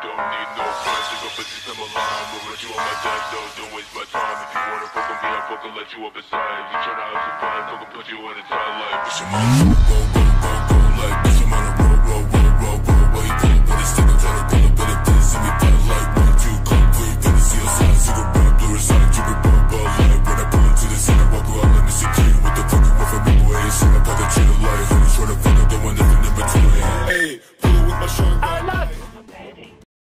Don't need no friends, just this a my line. Will let you on my deck, though, don't waste my time. If you wanna fuck with me, I'll fucking let you up inside. If you tryna have some fun, fucking put you in a tight life. It's a go.